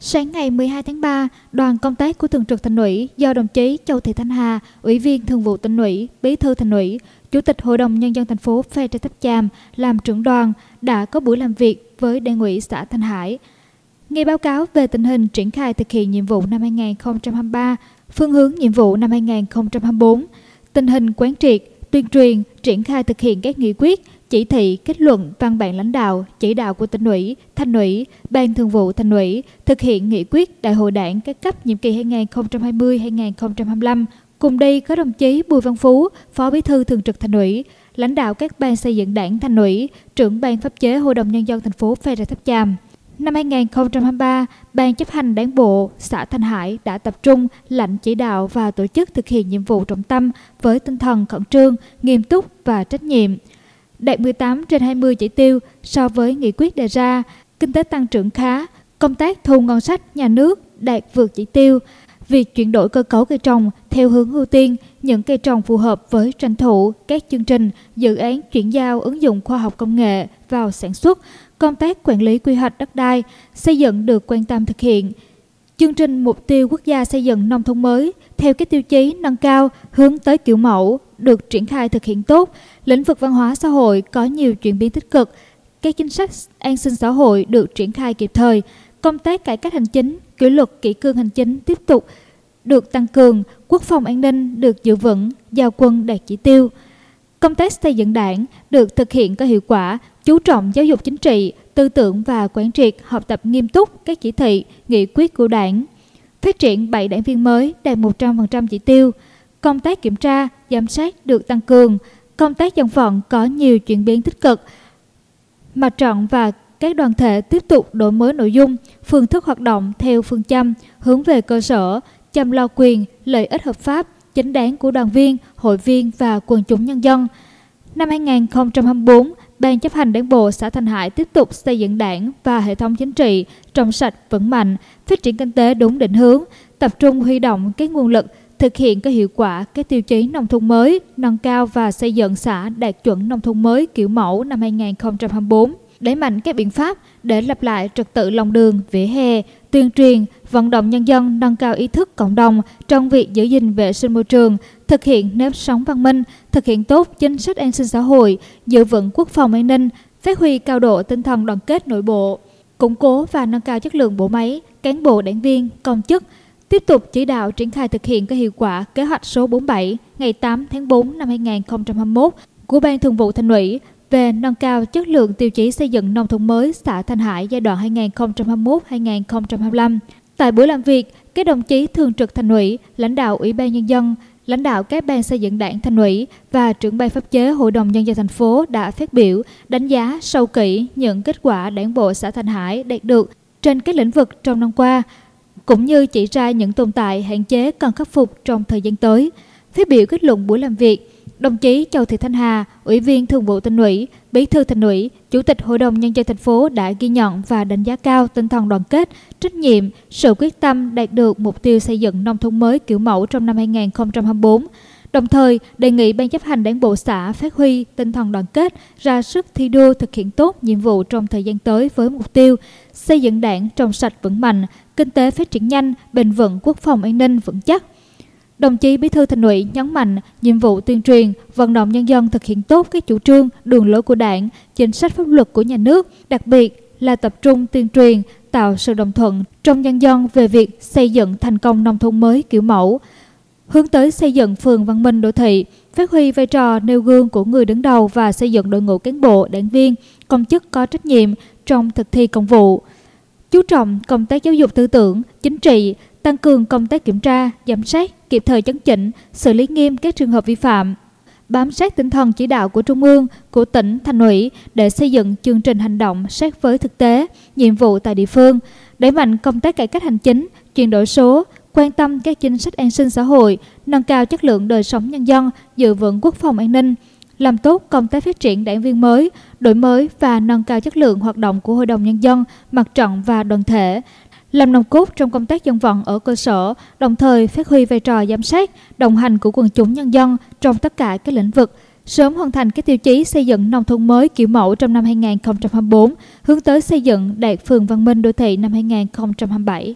Sáng ngày 12 tháng 3, đoàn công tác của Thường trực Thành ủy do đồng chí Châu Thị Thanh Hà, Ủy viên Thường vụ thành ủy, Bí thư Thành ủy, Chủ tịch Hội đồng nhân dân thành phố Phê Trà Tháp Chàm làm trưởng đoàn đã có buổi làm việc với Đảng ủy xã Thanh Hải. Nghe báo cáo về tình hình triển khai thực hiện nhiệm vụ năm 2023, phương hướng nhiệm vụ năm 2024, tình hình quán triệt, tuyên truyền, triển khai thực hiện các nghị quyết, chỉ thị, kết luận, văn bản lãnh đạo, chỉ đạo của tỉnh ủy, thành ủy, ban thường vụ thành ủy thực hiện nghị quyết đại hội đảng các cấp nhiệm kỳ 2020-2025. Cùng đi có đồng chí Bùi Văn Phú, Phó Bí thư Thường trực Thành ủy, lãnh đạo các ban xây dựng đảng thành ủy, trưởng ban pháp chế Hội đồng nhân dân thành phố Phan Rạch Tháp Chàm. Năm 2023, Ban chấp hành đảng bộ xã Thanh Hải đã tập trung lãnh chỉ đạo và tổ chức thực hiện nhiệm vụ trọng tâm với tinh thần khẩn trương, nghiêm túc và trách nhiệm đạt 18 trên 20 chỉ tiêu so với nghị quyết đề ra, kinh tế tăng trưởng khá, công tác thu ngân sách nhà nước đạt vượt chỉ tiêu, việc chuyển đổi cơ cấu cây trồng theo hướng ưu tiên những cây trồng phù hợp với tranh thủ các chương trình, dự án chuyển giao ứng dụng khoa học công nghệ vào sản xuất, công tác quản lý quy hoạch đất đai, xây dựng được quan tâm thực hiện. Chương trình mục tiêu quốc gia xây dựng nông thôn mới theo các tiêu chí nâng cao hướng tới kiểu mẫu được triển khai thực hiện tốt, lĩnh vực văn hóa xã hội có nhiều chuyển biến tích cực, các chính sách an sinh xã hội được triển khai kịp thời, công tác cải cách hành chính, kỷ luật kỷ cương hành chính tiếp tục được tăng cường, quốc phòng an ninh được giữ vững, giao quân đạt chỉ tiêu. Công tác xây dựng đảng được thực hiện có hiệu quả, chú trọng giáo dục chính trị, tư tưởng và quán triệt học tập nghiêm túc các chỉ thị, nghị quyết của đảng. Phát triển 7 đảng viên mới đạt 100% chỉ tiêu. Công tác kiểm tra, giám sát được tăng cường. Công tác dân vận có nhiều chuyển biến tích cực. Mặt trận và các đoàn thể tiếp tục đổi mới nội dung, phương thức hoạt động theo phương châm hướng về cơ sở, chăm lo quyền, lợi ích hợp pháp, chính đáng của đoàn viên, hội viên và quần chúng nhân dân. Năm 2024, Ban chấp hành đảng bộ xã Thanh Hải tiếp tục xây dựng đảng và hệ thống chính trị trong sạch vững mạnh, phát triển kinh tế đúng định hướng, tập trung huy động các nguồn lực thực hiện có hiệu quả các tiêu chí nông thôn mới, nâng cao và xây dựng xã đạt chuẩn nông thôn mới kiểu mẫu năm 2024 đẩy mạnh các biện pháp để lập lại trật tự lòng đường, vỉa hè, tuyên truyền, vận động nhân dân nâng cao ý thức cộng đồng trong việc giữ gìn vệ sinh môi trường, thực hiện nếp sống văn minh, thực hiện tốt chính sách an sinh xã hội, giữ vững quốc phòng an ninh, phát huy cao độ tinh thần đoàn kết nội bộ, củng cố và nâng cao chất lượng bộ máy, cán bộ đảng viên, công chức, tiếp tục chỉ đạo triển khai thực hiện có hiệu quả kế hoạch số 47 ngày 8 tháng 4 năm 2021 của Ban Thường vụ Thành ủy về nâng cao chất lượng tiêu chí xây dựng nông thôn mới xã Thanh Hải giai đoạn 2021-2025. Tại buổi làm việc, các đồng chí thường trực thành ủy, lãnh đạo Ủy ban nhân dân, lãnh đạo các ban xây dựng đảng thành ủy và trưởng ban pháp chế Hội đồng nhân dân thành phố đã phát biểu đánh giá sâu kỹ những kết quả đảng bộ xã Thanh Hải đạt được trên các lĩnh vực trong năm qua, cũng như chỉ ra những tồn tại hạn chế cần khắc phục trong thời gian tới. Phát biểu kết luận buổi làm việc, Đồng chí Châu Thị Thanh Hà, Ủy viên Thường vụ Tỉnh ủy, Bí thư Thành ủy, Chủ tịch Hội đồng nhân dân thành phố đã ghi nhận và đánh giá cao tinh thần đoàn kết, trách nhiệm, sự quyết tâm đạt được mục tiêu xây dựng nông thôn mới kiểu mẫu trong năm 2024. Đồng thời, đề nghị Ban chấp hành đảng bộ xã phát huy tinh thần đoàn kết, ra sức thi đua thực hiện tốt nhiệm vụ trong thời gian tới với mục tiêu xây dựng đảng trong sạch vững mạnh, kinh tế phát triển nhanh, bền vững quốc phòng an ninh vững chắc – Đồng chí Bí thư Thành ủy nhấn mạnh nhiệm vụ tuyên truyền, vận động nhân dân thực hiện tốt các chủ trương, đường lối của Đảng, chính sách pháp luật của nhà nước, đặc biệt là tập trung tuyên truyền, tạo sự đồng thuận trong nhân dân về việc xây dựng thành công nông thôn mới kiểu mẫu, hướng tới xây dựng phường văn minh đô thị, phát huy vai trò nêu gương của người đứng đầu và xây dựng đội ngũ cán bộ, đảng viên, công chức có trách nhiệm trong thực thi công vụ. Chú trọng công tác giáo dục tư tưởng, chính trị, tăng cường công tác kiểm tra, giám sát, kịp thời chấn chỉnh, xử lý nghiêm các trường hợp vi phạm, bám sát tinh thần chỉ đạo của Trung ương, của tỉnh, thành ủy để xây dựng chương trình hành động sát với thực tế, nhiệm vụ tại địa phương, đẩy mạnh công tác cải cách hành chính, chuyển đổi số, quan tâm các chính sách an sinh xã hội, nâng cao chất lượng đời sống nhân dân, giữ vững quốc phòng an ninh, làm tốt công tác phát triển đảng viên mới, đổi mới và nâng cao chất lượng hoạt động của Hội đồng Nhân dân, mặt trận và đoàn thể, làm nòng cốt trong công tác dân vận ở cơ sở, đồng thời phát huy vai trò giám sát, đồng hành của quần chúng nhân dân trong tất cả các lĩnh vực, sớm hoàn thành các tiêu chí xây dựng nông thôn mới kiểu mẫu trong năm 2024, hướng tới xây dựng đạt phường văn minh đô thị năm 2027.